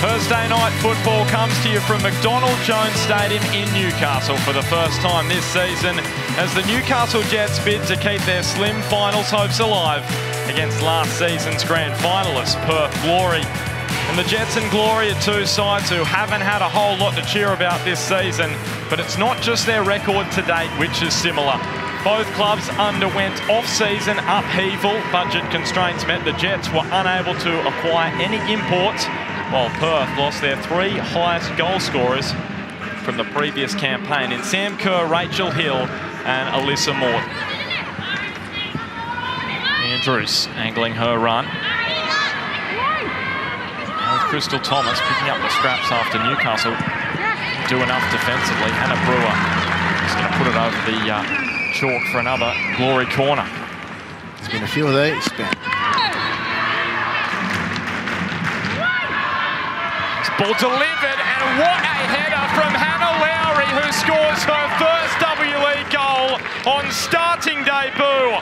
Thursday night football comes to you from McDonald Jones Stadium in Newcastle for the first time this season as the Newcastle Jets bid to keep their slim finals hopes alive against last season's grand finalists, Perth Glory. And the Jets and Glory are two sides who haven't had a whole lot to cheer about this season, but it's not just their record to date which is similar. Both clubs underwent off-season upheaval. Budget constraints meant the Jets were unable to acquire any imports while Perth lost their three highest goal scorers from the previous campaign in Sam Kerr, Rachel Hill and Alyssa Mautz. Andrews angling her run. Now with Crystal Thomas picking up the scraps after Newcastle do enough defensively. Hannah Brewer is going to put it over the uh, chalk for another glory corner. There's been a few of these, Ball delivered, and what a header from Hannah Lowry, who scores her first W League goal on starting debut.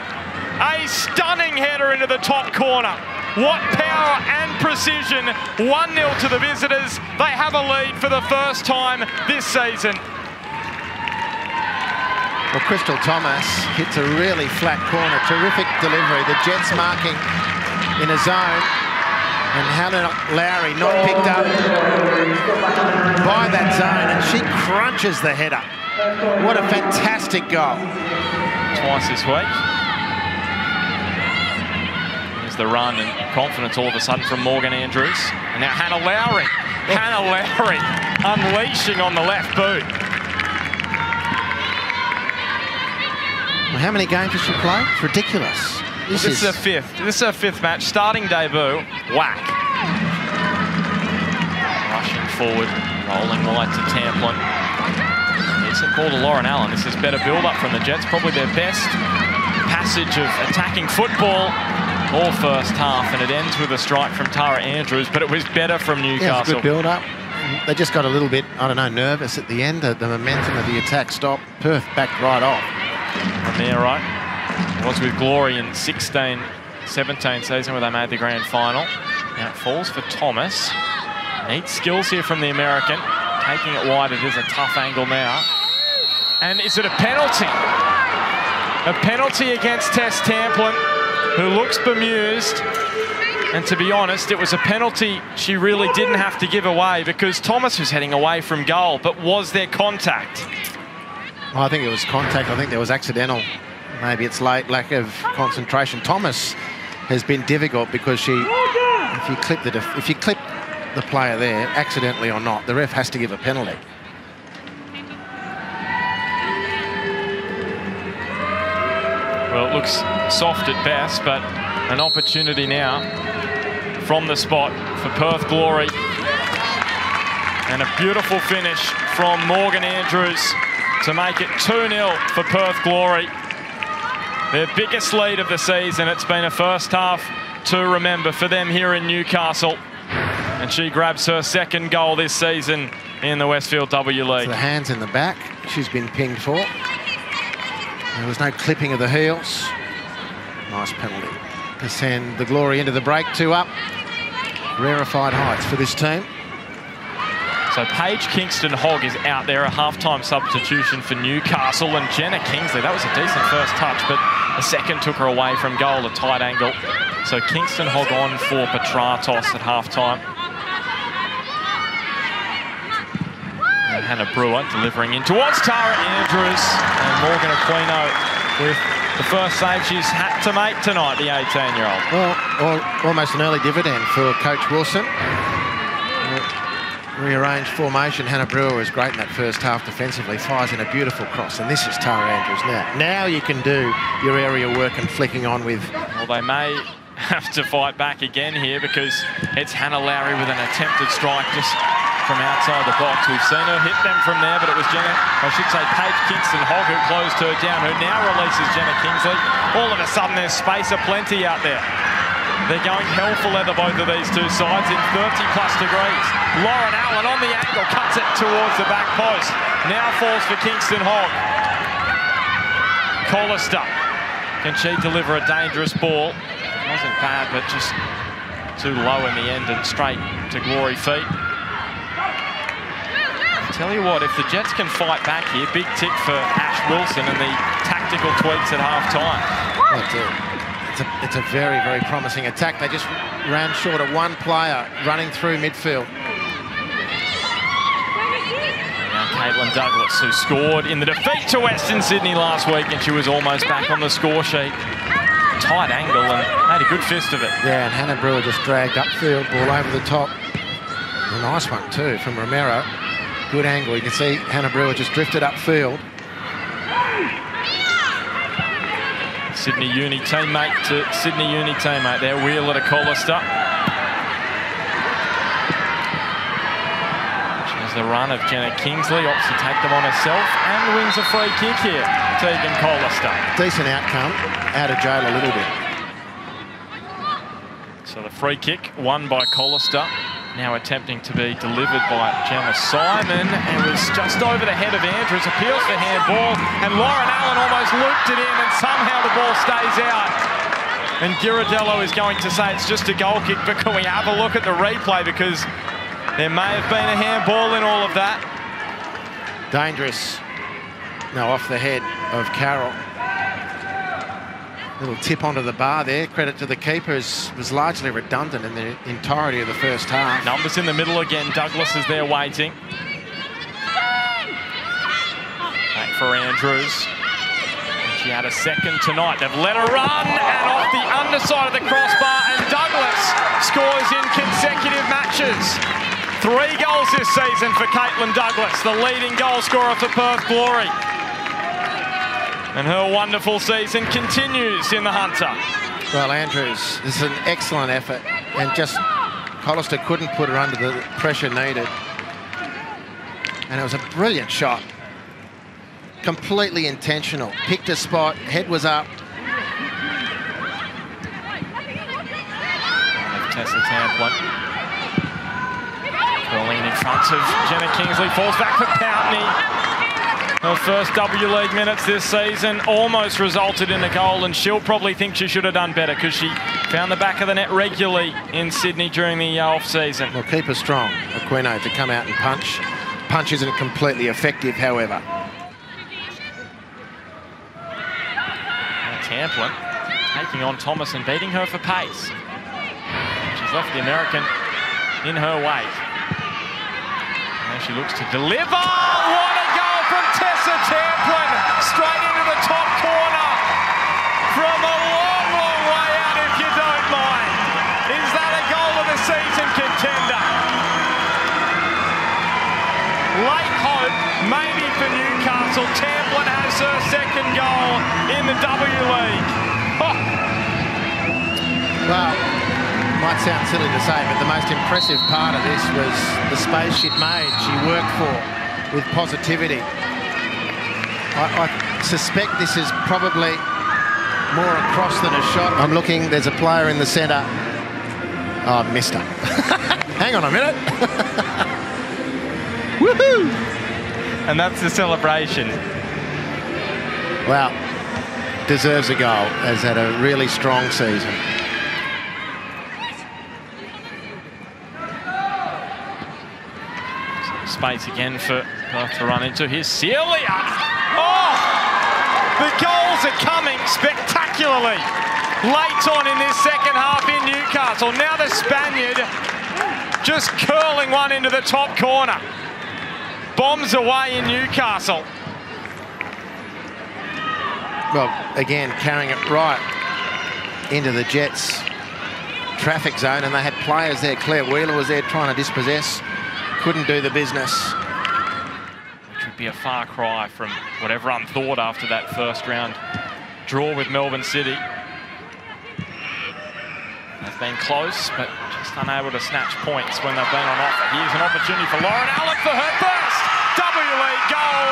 A stunning header into the top corner. What power and precision. 1-0 to the visitors. They have a lead for the first time this season. Well, Crystal Thomas hits a really flat corner. Terrific delivery. The Jets marking in a zone and Hannah Lowry not picked up by that zone, and she crunches the header. What a fantastic goal. Twice this week. There's the run and confidence all of a sudden from Morgan Andrews. And now Hannah Lowry. Hannah Lowry unleashing on the left boot. Well, how many games has she played? It's ridiculous. This, this is, is a fifth. This is her fifth match. Starting debut. Whack. Rushing forward. Rolling wide to Tamplin. Decent ball to Lauren Allen. This is better build-up from the Jets. Probably their best passage of attacking football all first half. And it ends with a strike from Tara Andrews. But it was better from Newcastle. Yeah, good build-up. They just got a little bit, I don't know, nervous at the end. The, the momentum of the attack stopped. Perth backed right off. From right? was with Glory in 16 17 season where they made the grand final. Now it falls for Thomas. Neat skills here from the American. Taking it wide, it is a tough angle now. And is it a penalty? A penalty against Tess Tamplin, who looks bemused. And to be honest, it was a penalty she really didn't have to give away because Thomas was heading away from goal. But was there contact? I think it was contact. I think there was accidental maybe it's late lack of concentration. Thomas has been difficult because she, if you clip the if you clip the player there, accidentally or not, the ref has to give a penalty. Well, it looks soft at best, but an opportunity now from the spot for Perth Glory. And a beautiful finish from Morgan Andrews to make it 2-0 for Perth Glory. Their biggest lead of the season. It's been a first half to remember for them here in Newcastle. And she grabs her second goal this season in the Westfield W League. the hands in the back. She's been pinged for. There was no clipping of the heels. Nice penalty to send the glory into the break. Two up. Rarefied heights for this team. So Paige Kingston Hogg is out there, a halftime substitution for Newcastle. And Jenna Kingsley, that was a decent first touch, but a second took her away from goal, a tight angle. So Kingston Hogg on for Petratos at halftime. And Hannah Brewer delivering in towards Tara Andrews. And Morgan Aquino with the first save she's had to make tonight, the 18-year-old. Well, almost an early dividend for Coach Wilson rearranged formation. Hannah Brewer was great in that first half defensively, fires in a beautiful cross, and this is Tara Andrews now. Now you can do your area work and flicking on with... Well, they may have to fight back again here because it's Hannah Lowry with an attempted strike just from outside the box. We've seen her hit them from there, but it was Jenna, I should say Paige Kingston Hogg who closed her down, who now releases Jenna Kingsley. All of a sudden there's space aplenty out there. They're going hell for leather, both of these two sides, in 30 plus degrees. Lauren Allen on the angle, cuts it towards the back post. Now falls for Kingston Hogg. Collister. Can she deliver a dangerous ball? It Wasn't bad, but just too low in the end and straight to glory feet. Tell you what, if the Jets can fight back here, big tick for Ash Wilson and the tactical tweaks at half time. It's a, it's, a, very, very promising attack. They just ran short of one player running through midfield. Now Caitlin Doeglas, who scored in the defeat to Western Sydney last week, and she was almost back on the score sheet. Tight angle and had a good fist of it. Yeah, and Hannah Brewer just dragged upfield, ball over the top. A nice one too from Romero. Good angle. You can see Hannah Brewer just drifted upfield. Sydney Uni teammate to Sydney Uni teammate there, Wheeler to Collister. There's the run of Jenna Kingsley, opts to take them on herself and wins a free kick here, Tegan Collister. Decent outcome, out of jail a little bit. So the free kick won by Collister now attempting to be delivered by Gema Simon and was just over the head of Andrews, appeals for handball and Lauren Allen almost looped it in and somehow the ball stays out. And Ghirardello is going to say it's just a goal kick, but can we have a look at the replay because there may have been a handball in all of that. Dangerous. Now off the head of Carroll. Little tip onto the bar there. Credit to the keepers. Was largely redundant in the entirety of the first half. Numbers in the middle again. Doeglas is there waiting. Back for Andrews. She had a second tonight. They've let her run and off the underside of the crossbar and Doeglas scores in consecutive matches. Three goals this season for Caitlin Doeglas, the leading goal scorer for Perth Glory. And her wonderful season continues in the Hunter. Well, Andrews, this is an excellent effort. And just Collister couldn't put her under the pressure needed. And it was a brilliant shot. Completely intentional. Picked a spot, head was up. Tessa Tamplin. Curling in front of Jenna Kingsley, falls back for Pountney. Her first W League minutes this season almost resulted in a goal, and she'll probably think she should have done better because she found the back of the net regularly in Sydney during the uh, off season. Well, keep her strong, Aquino, to come out and punch. Punch isn't completely effective, however. Tamplin taking on Thomas and beating her for pace. She's left the American in her wake. Now she looks to deliver. What Tessa Tamplin straight into the top corner from a long, long way out, if you don't mind. Is that a goal of the season contender? Late hope, maybe for Newcastle. Tamplin has her second goal in the W League. Oh. Well, might sound silly to say, but the most impressive part of this was the space she'd made, she worked for with positivity. I, I suspect this is probably more a cross than a shot. I'm looking, there's a player in the centre. Oh, I've missed her. Hang on a minute. Woohoo! And that's the celebration. Well, deserves a goal. Has had a really strong season. Space again for Perth to run into. Here's Celia. Oh, the goals are coming spectacularly late on in this second half in Newcastle. Now the Spaniard just curling one into the top corner. Bombs away in Newcastle. Well, again, carrying it right into the Jets traffic zone, and they had players there. Clare Wheeler was there trying to dispossess. Couldn't do the business Which would be a far cry from what everyone thought after that first round draw with Melbourne City. They've been close, but just unable to snatch points when they've been on offer. Here's an opportunity for Lauren Allen for her first W League goal.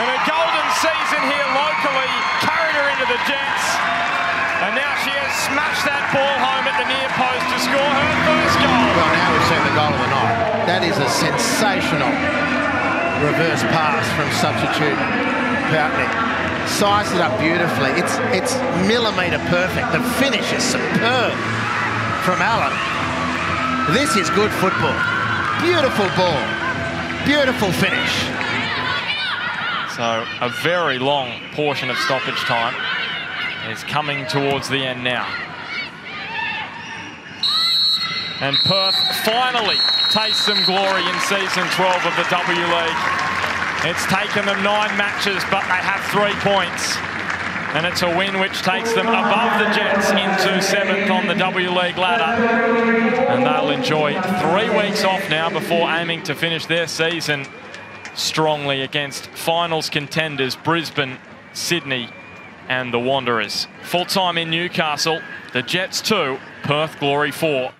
And a golden season here locally carried her into the Jets. And now she has smashed that ball home at the near post to score her That is a sensational reverse pass from substitute Pountney. Sized it up beautifully. It's it's millimetre perfect. The finish is superb from Allen. This is good football. Beautiful ball. Beautiful finish. So a very long portion of stoppage time is coming towards the end now. And Perth finally taste some glory in season 12 of the W League. It's taken them nine matches, but they have three points. And it's a win which takes them above the Jets into seventh on the W League ladder. And they'll enjoy three weeks off now before aiming to finish their season strongly against finals contenders Brisbane, Sydney and the Wanderers. Full time in Newcastle, the Jets 2, Perth Glory 4.